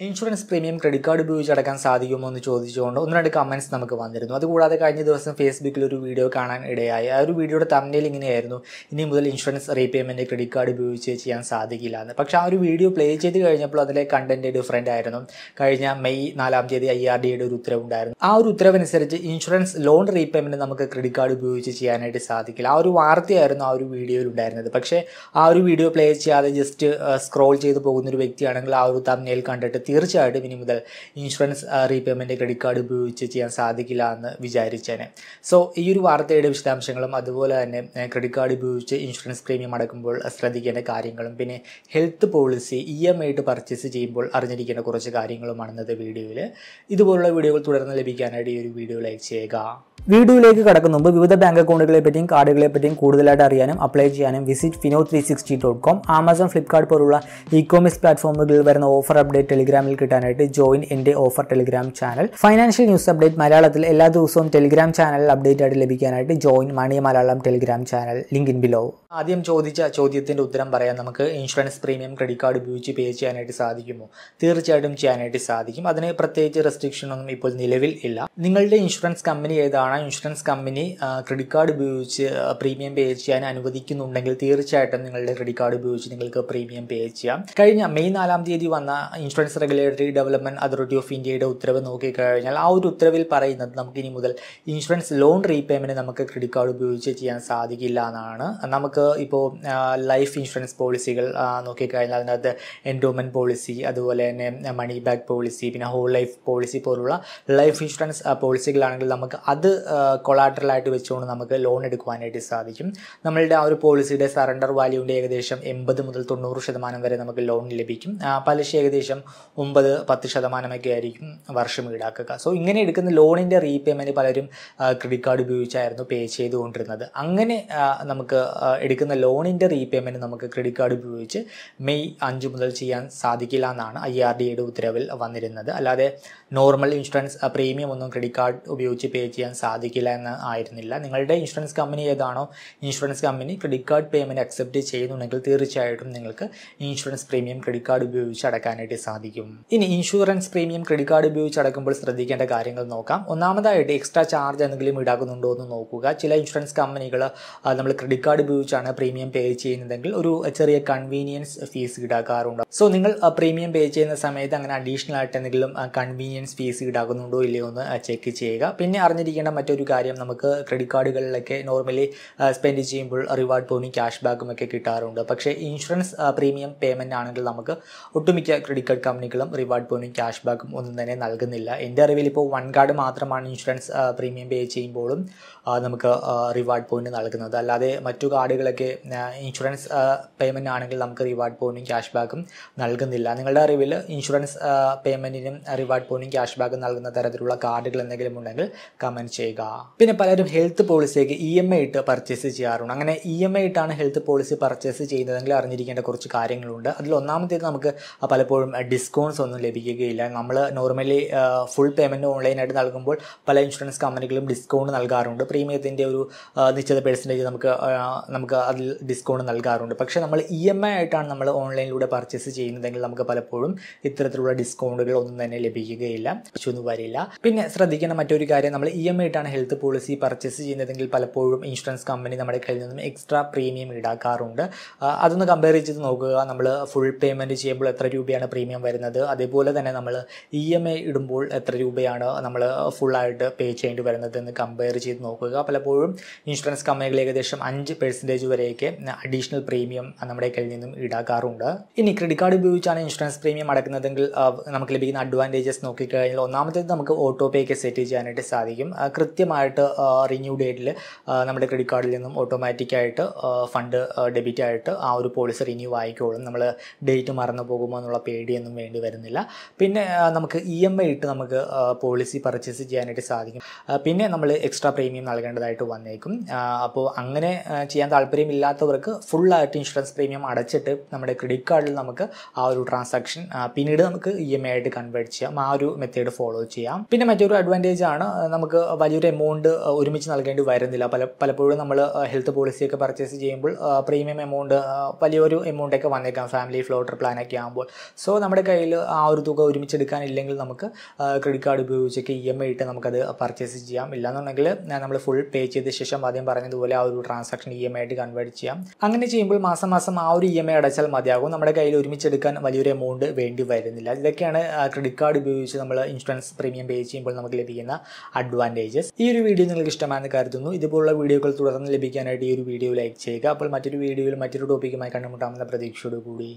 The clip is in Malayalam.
ഇൻഷുറൻസ് പ്രീമിയം ക്രെഡിറ്റ് കാർഡ് ഉപയോഗിച്ച് അടക്കാൻ സാധിക്കുമോ എന്ന് ചോദിച്ചുകൊണ്ട് ഒന്ന് രണ്ട് കമന്റ്സ് നമുക്ക് വന്നിരുന്നു. അതുകൂടാതെ കഴിഞ്ഞ ദിവസം ഫേസ്ബുക്കിൽ ഒരു വീഡിയോ കാണാൻ ഇടയായി. ആ ഒരു വീഡിയോയുടെ തമ്മിൽ ഇങ്ങനെയായിരുന്നു. ഇനി മുതൽ ഇൻഷുറൻസ് റീപേയ്മെന്റ് ക്രെഡിറ്റ് കാർഡ് ഉപയോഗിച്ച് ചെയ്യാൻ സാധിക്കില്ല എന്ന്. പക്ഷേ ആ ഒരു വീഡിയോ പ്ലേ ചെയ്ത് കഴിഞ്ഞപ്പോൾ അതിലെ കണ്ടന്റ് ഡിഫറെന്റ് ആയിരുന്നു. കഴിഞ്ഞ മെയ് നാലാം തീയതി ഐ ആർ ഡിയുടെ ഒരു ഉത്തരവുണ്ടായിരുന്നു. ആ ഒരു ഉത്തരവനുസരിച്ച് ഇൻഷുറൻസ് ലോൺ റീപേയ്മെന്റ് നമുക്ക് ക്രെഡിറ്റ് കാർഡ് ഉപയോഗിച്ച് ചെയ്യാനായിട്ട് സാധിക്കില്ല. ആ ഒരു വാർത്തയായിരുന്നു ആ ഒരു വീഡിയോയിൽ ഉണ്ടായിരുന്നത്. പക്ഷേ ആ ഒരു വീഡിയോ പ്ലേ ചെയ്യാതെ ജസ്റ്റ് സ്ക്രോൾ ചെയ്ത് പോകുന്ന ഒരു വ്യക്തിയാണെങ്കിൽ ആ ഒരു തമ്മിൽ കണ്ടിട്ട് തീർച്ചയായിട്ടും ഇനി മുതൽ ഇൻഷുറൻസ് റീപേയ്മെന്റ് ക്രെഡിറ്റ് കാർഡ് ഉപയോഗിച്ച് ചെയ്യാൻ സാധിക്കില്ല എന്ന് വിചാരിച്ചേനെ. സോ ഈ ഒരു വാർത്തയുടെ വിശദാംശങ്ങളും അതുപോലെ തന്നെ ക്രെഡിറ്റ് കാർഡ് ഉപയോഗിച്ച് ഇൻഷുറൻസ് പ്രീമിയം അടക്കുമ്പോൾ ശ്രദ്ധിക്കേണ്ട കാര്യങ്ങളും പിന്നെ ഹെൽത്ത് പോളിസി ഇ എം ആയിട്ട് പർച്ചേസ് ചെയ്യുമ്പോൾ അറിഞ്ഞിരിക്കേണ്ട കുറച്ച് കാര്യങ്ങളുമാണ് ഇന്നത്തെ വീഡിയോയിൽ. ഇതുപോലുള്ള വീഡിയോകൾ തുടർന്ന് ലഭിക്കാനായിട്ട് ഈ ഒരു വീഡിയോ ലൈക്ക് ചെയ്യുക. വീഡിയോയിലേക്ക് കടക്കുന്ന മുമ്പ് വിവിധ ബാങ്ക് അക്കൗണ്ടുകളെ പറ്റിയും കാർഡുകളെ പറ്റിയും കൂടുതലായിട്ട് അറിയാനും അപ്ലൈ ചെയ്യാനും visit Fino three sixty dot com Amazon Flipkart പോലുള്ള ഇ കോമേഴ്സ് പ്ലാറ്റ്ഫോമുകളിൽ വരുന്ന ഓഫർ അപ്ഡേറ്റ് ടെലിഗ്രാമിൽ കിട്ടാനായിട്ട് ജോയിൻ എന്റെ offer Telegram channel financial news update മലയാളത്തിൽ എല്ലാ ദിവസവും ടെലിഗ്രാം ചാനലിൽ അപ്ഡേറ്റ് ആയിട്ട് ലഭിക്കാനായിട്ട് join money Malayalam Telegram channel link in below ആദ്യം ചോദിച്ച ചോദ്യത്തിന്റെ ഉത്തരം പറയാം. നമുക്ക് ഇൻഷുറൻസ് പ്രീമിയം ക്രെഡിറ്റ് കാർഡ് ഉപയോഗിച്ച് പേ ചെയ്യാനായിട്ട് സാധിക്കുമോ? തീർച്ചയായിട്ടും ചെയ്യാനായിട്ട് സാധിക്കും. അതിന് പ്രത്യേകിച്ച് റെസ്ട്രിക്ഷൻ ഒന്നും ഇപ്പോൾ നിലവിൽ ഇല്ല. നിങ്ങളുടെ ഇൻഷുറൻസ് കമ്പനി ഏതാണ്? ഇൻഷുറൻസ് കമ്പനി ക്രെഡിറ്റ് കാർഡ് ഉപയോഗിച്ച് പ്രീമിയം പേ ചെയ്യാൻ അനുവദിക്കുന്നുണ്ടെങ്കിൽ തീർച്ചയായിട്ടും നിങ്ങളുടെ ക്രെഡിറ്റ് കാർഡ് ഉപയോഗിച്ച് നിങ്ങൾക്ക് പ്രീമിയം പേ ചെയ്യാം. കഴിഞ്ഞ മെയ് നാലാം തീയതി വന്ന insurance regulatory development authority of ഇന്ത്യയുടെ ഉത്തരവ് നോക്കിക്കഴിഞ്ഞാൽ ആ ഒരു ഉത്തരവിൽ പറയുന്നത് നമുക്ക് ഇനി മുതൽ ഇൻഷുറൻസ് ലോൺ റീപേയ്മെന്റ് നമുക്ക് ക്രെഡിറ്റ് കാർഡ് ഉപയോഗിച്ച് ചെയ്യാൻ സാധിക്കില്ല എന്നാണ്. നമുക്ക് ഇപ്പോൾ ലൈഫ് ഇൻഷുറൻസ് പോളിസികൾ നോക്കിക്കഴിഞ്ഞാൽ അതിനകത്ത് എൻഡോമെന്റ് പോളിസി അതുപോലെ തന്നെ മണി ബാക്ക് പോളിസി പിന്നെ ഹോൾ ലൈഫ് പോളിസി പോലുള്ള ലൈഫ് ഇൻഷുറൻസ് പോളിസികളാണെങ്കിൽ നമുക്ക് അത് കൊളാട്രലായിട്ട് വെച്ചുകൊണ്ട് നമുക്ക് ലോൺ എടുക്കുവാനായിട്ട് സാധിക്കും. നമ്മളുടെ ആ ഒരു പോളിസിയുടെ സറണ്ടർ വാല്യൂവിന്റെ ഏകദേശം എൺപത് മുതൽ തൊണ്ണൂറ് ശതമാനം വരെ നമുക്ക് ലോൺ ലഭിക്കും. പലിശ ഏകദേശം ഒമ്പത് പത്ത് ശതമാനമൊക്കെ ആയിരിക്കും വർഷം ഈടാക്കുക. സോ ഇങ്ങനെ എടുക്കുന്ന ലോണിന്റെ റീപേയ്മെന്റ് പലരും ക്രെഡിറ്റ് കാർഡ് ഉപയോഗിച്ചായിരുന്നു പേ ചെയ്തുകൊണ്ടിരുന്നത്. അങ്ങനെ നമുക്ക് എടുക്കുന്ന ലോണിന്റെ റീപേയ്മെന്റ് നമുക്ക് ക്രെഡിറ്റ് കാർഡ് ഉപയോഗിച്ച് മെയ് അഞ്ച് മുതൽ ചെയ്യാൻ സാധിക്കില്ല എന്നാണ് ഐ ആർ ഡി എയുടെ ഉത്തരവിൽ വന്നിരുന്നത്. അല്ലാതെ നോർമൽ ഇൻഷുറൻസ് പ്രീമിയം ഒന്നും ക്രെഡിറ്റ് കാർഡ് ഉപയോഗിച്ച് പേ ചെയ്യാൻ സാധിക്കില്ല എന്ന് ആയിരുന്നില്ല. നിങ്ങളുടെ ഇൻഷുറൻസ് കമ്പനി ഏതാണോ insurance company credit card payment accept ചെയ്യുന്നുണ്ടെങ്കിൽ തീർച്ചയായിട്ടും നിങ്ങൾക്ക് ഇൻഷുറൻസ് പ്രീമിയം ക്രെഡിറ്റ് കാർഡ് ഉപയോഗിച്ച് അടക്കാനായിട്ട് സാധിക്കും. ഇനി ഇൻഷുറൻസ് പ്രീമിയം ക്രെഡിറ്റ് കാർഡ് ഉപയോഗിച്ച് അടക്കുമ്പോൾ ശ്രദ്ധിക്കേണ്ട കാര്യങ്ങൾ നോക്കാം. ഒന്നാമതായിട്ട് എക്സ്ട്രാ ചാർജ് എന്തെങ്കിലും ഈടാക്കുന്നുണ്ടോ എന്ന് നോക്കുക. ചില ഇൻഷുറൻസ് കമ്പനികൾ നമ്മൾ ക്രെഡിറ്റ് കാർഡ് ഉപയോഗിച്ചാണ് പ്രീമിയം പേ ചെയ്യുന്നതെങ്കിൽ ഒരു ചെറിയ കൺവീനിയൻസ് ഫീസ് ഈടാക്കാറുണ്ട്. സോ നിങ്ങൾ പ്രീമിയം പേ ചെയ്യുന്ന സമയത്ത് അങ്ങനെ അഡീഷണൽ ആയിട്ട് എന്തെങ്കിലും കൺവീനിയൻസ് ഫീസ് ഈടാക്കുന്നുണ്ടോ ഇല്ലയോ എന്ന് ചെക്ക് ചെയ്യുക. പിന്നെ അറിഞ്ഞിരിക്കേണ്ട മറ്റൊരു കാര്യം നമുക്ക് ക്രെഡിറ്റ് കാർഡുകളിലൊക്കെ നോർമലി സ്പെൻഡ് ചെയ്യുമ്പോൾ റിവാർഡ് പോയിന്റും ക്യാഷ് ബാക്കും ഒക്കെ കിട്ടാറുണ്ട്. പക്ഷേ ഇൻഷുറൻസ് പ്രീമിയം പേയ്മെന്റ് ആണെങ്കിൽ നമുക്ക് ഒട്ടുമിക്ക ക്രെഡിറ്റ് കാർഡ് കമ്പനികളും റിവാർഡ് പോയിന്റും ക്യാഷ് ബാക്കും ഒന്നും തന്നെ നൽകുന്നില്ല. എന്റെ അറിവിൽ ഇപ്പോൾ വൺ കാർഡ് മാത്രമാണ് ഇൻഷുറൻസ് പ്രീമിയം പേ ചെയ്യുമ്പോഴും നമുക്ക് റിവാർഡ് പോയിന്റ് നൽകുന്നത്. അല്ലാതെ മറ്റു കാർഡുകളൊക്കെ ഇൻഷുറൻസ് പേയ്മെന്റ് ആണെങ്കിൽ നമുക്ക് റിവാർഡ് പോയിന്റും ക്യാഷ് ബാക്കും നൽകുന്നില്ല. നിങ്ങളുടെ അറിവിൽ ഇൻഷുറൻസ് പേയ്മെന്റിനും റിവാർഡ് പോയിന്റും ക്യാഷ് ബാക്കും നൽകുന്ന തരത്തിലുള്ള കാർഡുകൾ എന്തെങ്കിലും ഉണ്ടെങ്കിൽ കമന്റ് ചെയ്യുക. പിന്നെ പലരും ഹെൽത്ത് പോളിസിയൊക്കെ ഇ എം ഐ ഇട്ട് പർച്ചേസ് ചെയ്യാറുണ്ട്. അങ്ങനെ ഇ എം ഐ ഇട്ടാണ് ഹെൽത്ത് പോളിസി പർച്ചേസ് ചെയ്യുന്നതെങ്കിൽ അറിഞ്ഞിരിക്കേണ്ട കുറച്ച് കാര്യങ്ങളുണ്ട്. അതിൽ ഒന്നാമത്തേത് നമുക്ക് പലപ്പോഴും ഡിസ്കൗണ്ട്സ് ഒന്നും ലഭിക്കുകയില്ല. നമ്മൾ നോർമലി ഫുൾ പേയ്മെന്റ് ഓൺലൈനായിട്ട് നൽകുമ്പോൾ പല ഇൻഷുറൻസ് കമ്പനികളും ഡിസ്കൗണ്ട് നൽകാറുണ്ട്. പ്രീമിയത്തിന്റെ ഒരു നിശ്ചിത പെർസെന്റേജ് നമുക്ക് നമുക്ക് അതിൽ ഡിസ്കൗണ്ട് നൽകാറുണ്ട്. പക്ഷേ നമ്മൾ ഇ എം ഐ ആയിട്ടാണ് നമ്മൾ ഓൺലൈനിലൂടെ പർച്ചേസ് ചെയ്യുന്നതെങ്കിൽ നമുക്ക് പലപ്പോഴും ഇത്തരത്തിലുള്ള ഡിസ്കൗണ്ടുകൾ ഒന്നും തന്നെ ലഭിക്കുകയില്ല. ഒന്നും വരില്ല. പിന്നെ ശ്രദ്ധിക്കേണ്ട മറ്റൊരു കാര്യം നമ്മൾ ഇ എം ഐ ആയിട്ടാണ് ഹെൽത്ത് പോളിസി പർച്ചേസ് ചെയ്യുന്നതെങ്കിൽ പലപ്പോഴും ഇൻഷുറൻസ് കമ്പനി നമ്മുടെ കയ്യിൽ നിന്നും എക്സ്ട്രാ പ്രീമിയം ഈടാക്കാറുണ്ട്. അതൊന്ന് കമ്പയർ ചെയ്ത് നോക്കുക. നമ്മൾ ഫുൾ പേയ്മെന്റ് ചെയ്യുമ്പോൾ എത്ര രൂപയാണ് പ്രീമിയം വരുന്നത്? അതേപോലെ തന്നെ നമ്മൾ ഇ എം ഐ ഇടുമ്പോൾ എത്ര രൂപയാണ് നമ്മൾ ഫുള്ളായിട്ട് പേ ചെയ്യേണ്ടി വരുന്നത് എന്ന് കമ്പയർ ചെയ്ത് നോക്കുക. പലപ്പോഴും ഇൻഷുറൻസ് കമ്പനികൾ ഏകദേശം അഞ്ച് പെർസെന്റേജ് വരെയൊക്കെ അഡീഷണൽ പ്രീമിയം നമ്മുടെ കയ്യിൽ നിന്നും ഈടാക്കാറുണ്ട്. ഇനി ക്രെഡിറ്റ് കാർഡ് ഉപയോഗിച്ചാണ് ഇൻഷുറൻസ് പ്രീമിയം അടക്കുന്നതെങ്കിൽ നമുക്ക് ലഭിക്കുന്ന അഡ്വാന്റേജസ് നോക്കിക്കഴിഞ്ഞാൽ ഒന്നാമത്തേത് നമുക്ക് ഓട്ടോ പേക്ക് സെറ്റ് ചെയ്യാനായിട്ട് സാധിക്കും. കൃത്യമായിട്ട് റിന്യൂ ഡേറ്റിൽ നമ്മുടെ ക്രെഡിറ്റ് കാർഡിൽ നിന്നും ഓട്ടോമാറ്റിക്കായിട്ട് ഫണ്ട് ഡെബിറ്റ് ആയിട്ട് ആ ഒരു പോളിസി റിന്യൂ ആയിക്കോളും. നമ്മൾ ഡേറ്റ് മറന്നു പോകുമോ എന്നുള്ള പേടിയൊന്നും വേണ്ടി വരുന്നില്ല. പിന്നെ നമുക്ക് ഇ എം ഐ ഇട്ട് നമുക്ക് പോളിസി പർച്ചേസ് ചെയ്യാനായിട്ട് സാധിക്കും. പിന്നെ നമ്മൾ എക്സ്ട്രാ പ്രീമിയം നൽകേണ്ടതായിട്ട് വന്നേക്കും. അപ്പോൾ അങ്ങനെ ചെയ്യാൻ താല്പര്യമില്ലാത്തവർക്ക് ഫുള്ളായിട്ട് ഇൻഷുറൻസ് പ്രീമിയം അടച്ചിട്ട് നമ്മുടെ ക്രെഡിറ്റ് കാർഡിൽ നമുക്ക് ആ ഒരു ട്രാൻസാക്ഷൻ പിന്നീട് നമുക്ക് ഇ എം ഐ ആയിട്ട് കൺവേർട്ട് ചെയ്യാം. ആ ഒരു മെത്തേഡ് ഫോളോ ചെയ്യാം. പിന്നെ മറ്റൊരു അഡ്വാന്റേജ് ആണ് നമുക്ക് വലിയൊരു എമൗണ്ട് ഒരുമിച്ച് നൽകേണ്ടി വരുന്നില്ല. പല പലപ്പോഴും നമ്മൾ ഹെൽത്ത് പോളിസിയൊക്കെ പർച്ചേസ് ചെയ്യുമ്പോൾ പ്രീമിയം എമൗണ്ട് വലിയൊരു എമൗണ്ട് ഒക്കെ വന്നേക്കാം. ഫാമിലി ഫ്ലോട്ടർ പ്ലാനൊക്കെ ആകുമ്പോൾ. സോ നമ്മുടെ കയ്യിൽ ആ ഒരു തുക ഒരുമിച്ചെടുക്കാനില്ലെങ്കിൽ നമുക്ക് ക്രെഡിറ്റ് കാർഡ് ഉപയോഗിച്ചൊക്കെ ഇ എം ഐ ഇട്ട് നമുക്കത് പർച്ചേസ് ചെയ്യാം. ഇല്ലാന്നുണ്ടെങ്കിൽ നമ്മൾ ഫുൾ പേ ചെയ്ത ശേഷം ആദ്യം പറഞ്ഞതുപോലെ ആ ഒരു ട്രാൻസാക്ഷൻ ഇ എം ഐ ആയിട്ട് കൺവേർട്ട് ചെയ്യാം. അങ്ങനെ ചെയ്യുമ്പോൾ മാസം മാസം ആ ഒരു ഇ എം ഐ അടച്ചാൽ മതിയാകും. നമ്മുടെ കയ്യിൽ ഒരുമിച്ചെടുക്കാൻ വലിയൊരു എമൗണ്ട് വേണ്ടി വരുന്നില്ല. ഇതൊക്കെയാണ് ക്രെഡിറ്റ് കാർഡ് ഉപയോഗിച്ച് നമ്മൾ ഇൻഷുറൻസ് പ്രീമിയം പേ ചെയ്യുമ്പോൾ നമുക്ക് ലഭിക്കുന്ന അഡ്വാന്റേജസ് ഈ ഒരു വീഡിയോ നിങ്ങൾക്ക് ഇഷ്ടമാണെന്ന് കരുതുന്നു. ഇതുപോലുള്ള വീഡിയോകൾ തുടർന്ന് ലഭിക്കാനായിട്ട് ഈ ഒരു വീഡിയോ ലൈക്ക് ചെയ്യുക. അപ്പോൾ മറ്റൊരു വീഡിയോയിൽ മറ്റൊരു ടോപ്പിക്കുമായി കണ്ടുമുട്ടാമെന്ന പ്രതീക്ഷയോടുകൂടി.